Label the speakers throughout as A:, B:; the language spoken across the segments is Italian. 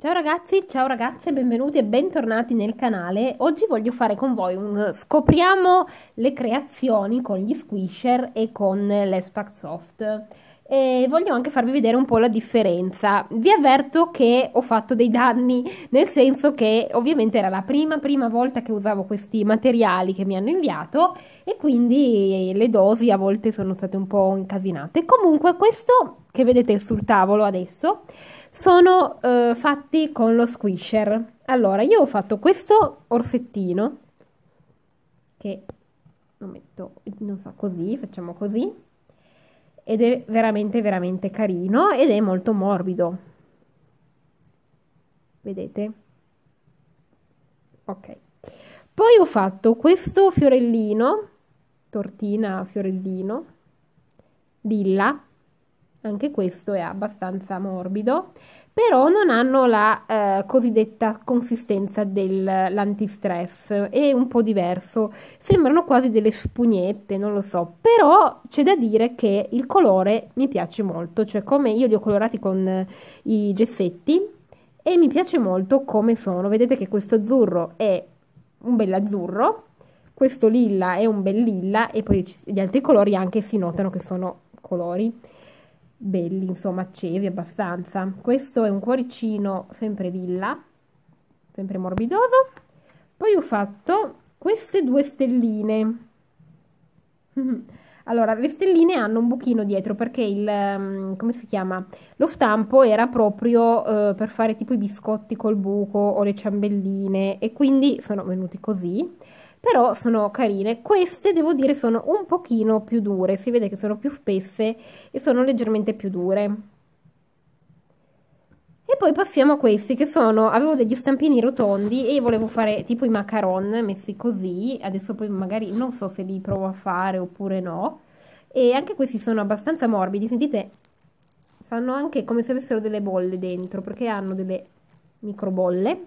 A: Ciao ragazzi, ciao ragazze, benvenuti e bentornati nel canale. Oggi voglio fare con voi un scopriamo le creazioni con gli squisher e con l'Espac Soft. E voglio anche farvi vedere un po' la differenza. Vi avverto che ho fatto dei danni, nel senso che ovviamente era la prima, prima volta che usavo questi materiali che mi hanno inviato e quindi le dosi a volte sono state un po' incasinate. Comunque questo che vedete sul tavolo adesso sono eh, fatti con lo squisher. Allora, io ho fatto questo orsettino, che lo metto, non so, così, facciamo così, ed è veramente, veramente carino, ed è molto morbido. Vedete? Ok. Poi ho fatto questo fiorellino, tortina fiorellino, lilla, anche questo è abbastanza morbido, però non hanno la eh, cosiddetta consistenza dell'antistress, è un po' diverso, sembrano quasi delle spugnette, non lo so, però c'è da dire che il colore mi piace molto, cioè come io li ho colorati con eh, i gessetti e mi piace molto come sono, vedete che questo azzurro è un bel azzurro, questo lilla è un bel lilla e poi gli altri colori anche si notano che sono colori belli, insomma, accesi abbastanza. Questo è un cuoricino sempre lilla, sempre morbidoso. Poi ho fatto queste due stelline. Allora, le stelline hanno un buchino dietro perché il, um, come si chiama? Lo stampo era proprio uh, per fare tipo i biscotti col buco o le ciambelline e quindi sono venuti così però sono carine. Queste devo dire sono un pochino più dure, si vede che sono più spesse e sono leggermente più dure. E poi passiamo a questi che sono, avevo degli stampini rotondi e volevo fare tipo i macaron messi così, adesso poi magari non so se li provo a fare oppure no. E anche questi sono abbastanza morbidi, sentite, fanno anche come se avessero delle bolle dentro, perché hanno delle microbolle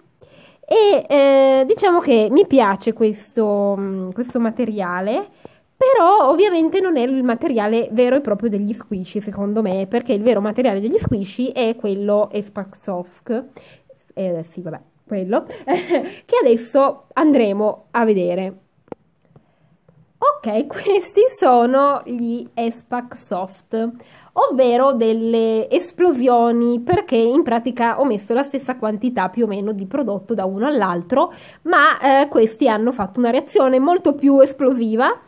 A: e eh, diciamo che mi piace questo, mm, questo materiale però ovviamente non è il materiale vero e proprio degli squishy secondo me perché il vero materiale degli squishy è quello Espac Soft eh, sì vabbè quello. Che adesso andremo a vedere ok questi sono gli Espac Soft ovvero delle esplosioni perché in pratica ho messo la stessa quantità più o meno di prodotto da uno all'altro ma eh, questi hanno fatto una reazione molto più esplosiva.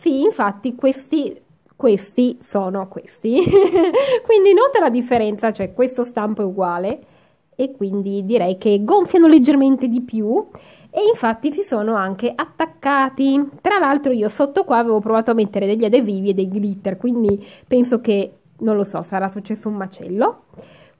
A: Sì infatti questi questi sono questi. Quindi nota la differenza cioè questo stampo è uguale e quindi direi che gonfiano leggermente di più e infatti si sono anche attaccati tra l'altro io sotto qua avevo provato a mettere degli adesivi e dei glitter quindi penso che non lo so, sarà successo un macello.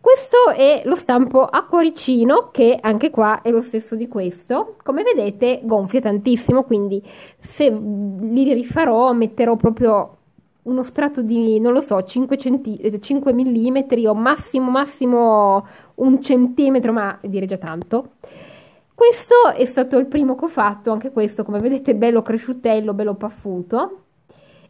A: Questo è lo stampo a cuoricino che anche qua è lo stesso di questo. Come vedete gonfia tantissimo, quindi se li rifarò metterò proprio uno strato di, non lo so, 5, centi 5 mm o massimo massimo un centimetro, ma direi già tanto. Questo è stato il primo che ho fatto, anche questo come vedete bello cresciutello, bello paffuto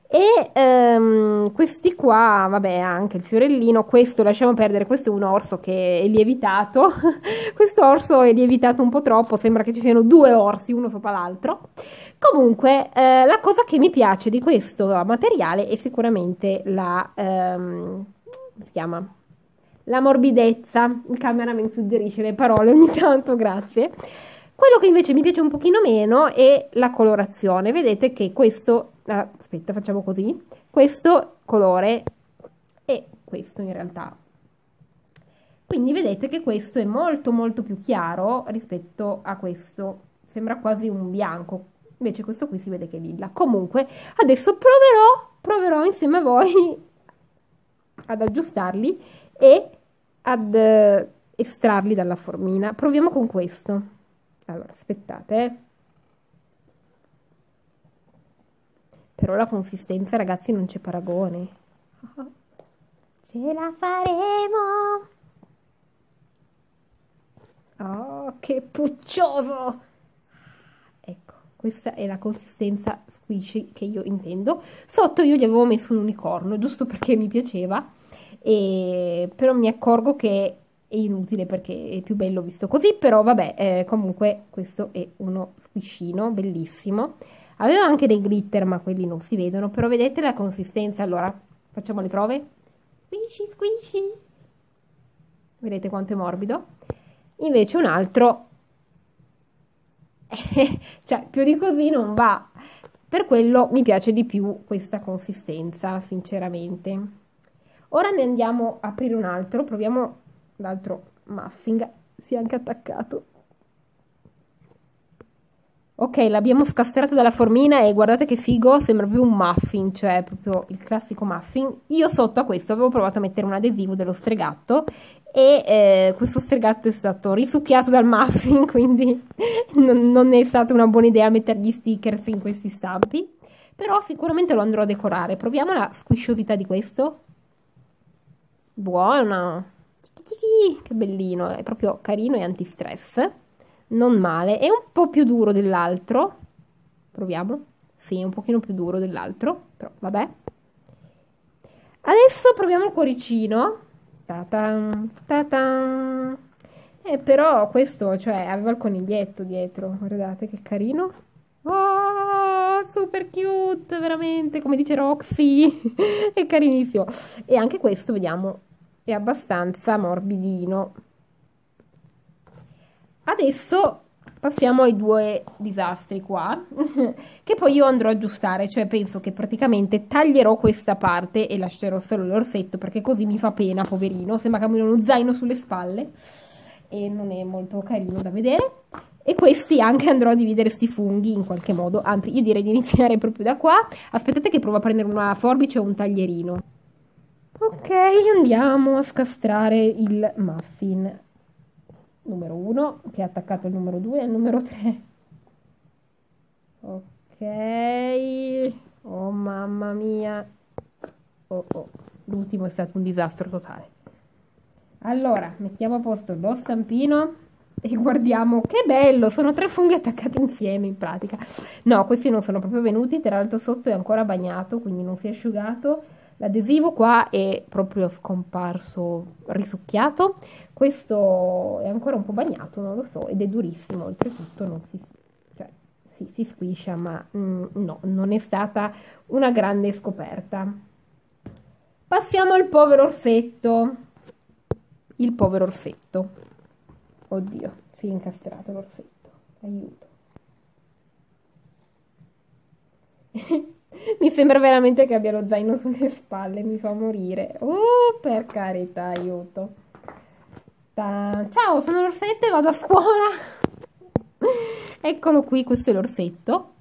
A: e ehm, questi qua, vabbè, anche il fiorellino, questo lasciamo perdere, questo è un orso che è lievitato, questo orso è lievitato un po' troppo, sembra che ci siano due orsi, uno sopra l'altro. Comunque, eh, la cosa che mi piace di questo materiale è sicuramente la, ehm, si chiama? La morbidezza, il cameraman suggerisce le parole ogni tanto, grazie. Quello che invece mi piace un pochino meno è la colorazione, vedete che questo ah, aspetta facciamo così. Questo colore e questo in realtà. Quindi vedete che questo è molto molto più chiaro rispetto a questo. Sembra quasi un bianco. Invece questo qui si vede che è lilla comunque adesso proverò proverò insieme a voi ad aggiustarli e ad eh, estrarli dalla formina proviamo con questo allora aspettate eh Però la consistenza, ragazzi, non c'è paragone. Ce la faremo! Oh, che puccioso! Ecco, questa è la consistenza squishy che io intendo. Sotto io gli avevo messo un unicorno, giusto perché mi piaceva, e... però mi accorgo che è inutile perché è più bello visto così, però vabbè, eh, comunque questo è uno squiscino bellissimo. Aveva anche dei glitter, ma quelli non si vedono, però vedete la consistenza, allora facciamo le prove. Squishy, squishy. Vedete quanto è morbido? Invece un altro, cioè più di così non va. Per quello mi piace di più questa consistenza, sinceramente. Ora ne andiamo a aprire un altro, proviamo l'altro muffin si è anche attaccato. Ok l'abbiamo scastrato dalla formina e guardate che figo sembra più un muffin cioè proprio il classico muffin. Io sotto a questo avevo provato a mettere un adesivo dello stregatto e eh, questo stregatto è stato risucchiato dal muffin quindi non, non è stata una buona idea mettere gli stickers in questi stampi. Però sicuramente lo andrò a decorare. Proviamo la squisciosità di questo buono che bellino, è proprio carino e antistress, non male, è un po' più duro dell'altro, proviamo, sì, è un pochino più duro dell'altro, però vabbè. Adesso proviamo il cuoricino, ta-tan, ta-tan. Eh, però questo, cioè, aveva il coniglietto dietro, guardate che carino. Oh, super cute, veramente, come dice Roxy, è carinissimo. E anche questo, vediamo, è abbastanza morbidino. Adesso passiamo ai due disastri qua che poi io andrò a aggiustare cioè penso che praticamente taglierò questa parte e lascerò solo l'orsetto perché così mi fa pena poverino sembra che uno zaino sulle spalle e non è molto carino da vedere. E questi anche andrò a dividere sti funghi in qualche modo anzi io direi di iniziare proprio da qua. Aspettate che provo a prendere una forbice o un taglierino Ok, andiamo a scastrare il muffin. Numero 1, che è attaccato al numero 2 e al numero 3. Ok. Oh mamma mia. Oh oh, l'ultimo è stato un disastro totale. Allora, mettiamo a posto lo stampino e guardiamo che bello, sono tre funghi attaccati insieme in pratica. No, questi non sono proprio venuti, tra l'altro sotto è ancora bagnato, quindi non si è asciugato L'adesivo qua è proprio scomparso, risucchiato, questo è ancora un po' bagnato, non lo so, ed è durissimo, oltretutto non si, cioè, si, si squiscia, ma mm, no, non è stata una grande scoperta. Passiamo al povero orsetto, il povero orsetto, oddio, si è incastrato l'orsetto, aiuto. mi sembra veramente che abbia lo zaino sulle spalle, mi fa morire. Oh, per carità, aiuto. Ta Ciao, sono l'orsetto e vado a scuola. Eccolo qui, questo è l'orsetto.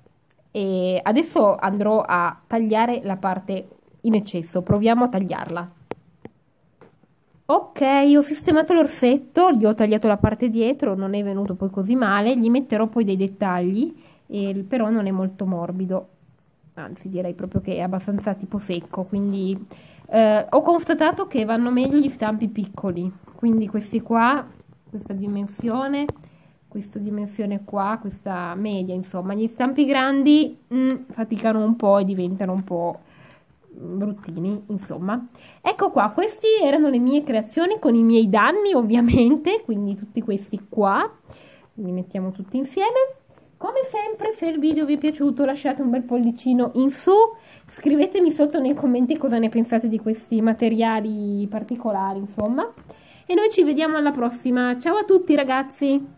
A: E adesso andrò a tagliare la parte in eccesso. Proviamo a tagliarla. Ok, ho sistemato l'orsetto, gli ho tagliato la parte dietro, non è venuto poi così male. Gli metterò poi dei dettagli, eh, però non è molto morbido anzi direi proprio che è abbastanza tipo secco, quindi eh, ho constatato che vanno meglio gli stampi piccoli, quindi questi qua, questa dimensione, questa dimensione qua, questa media, insomma, gli stampi grandi mh, mm, faticano un po' e diventano un po' bruttini, insomma. Ecco qua, queste erano le mie creazioni con i miei danni, ovviamente, quindi tutti questi qua, li mettiamo tutti insieme. Come sempre, se il video vi è piaciuto lasciate un bel pollicino in su, scrivetemi sotto nei commenti cosa ne pensate di questi materiali particolari, insomma. E noi ci vediamo alla prossima. Ciao a tutti ragazzi!